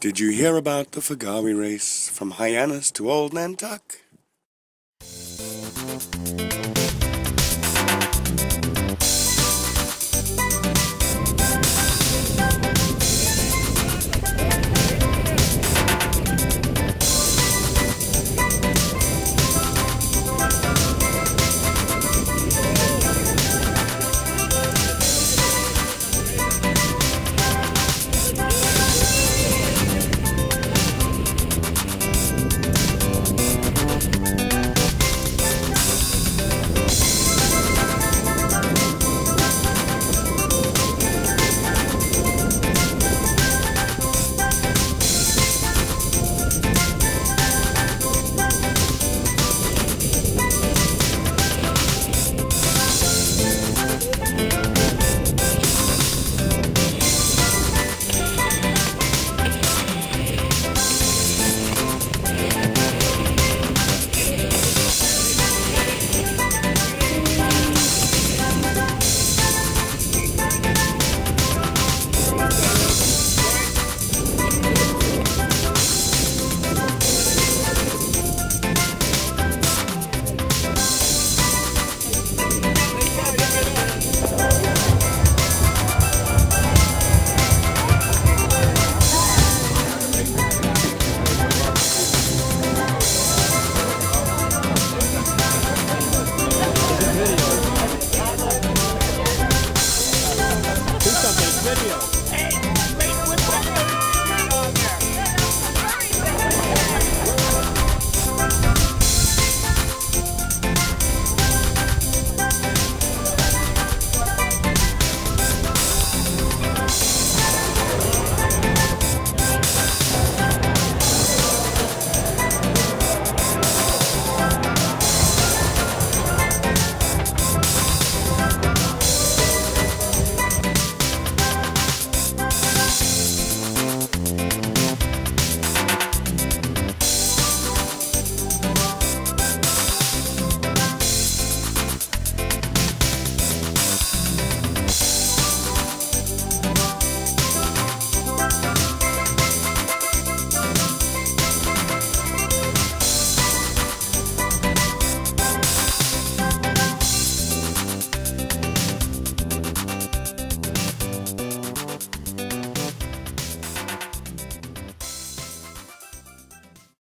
Did you hear about the Fagawi race from Hyannis to Old Nantuck?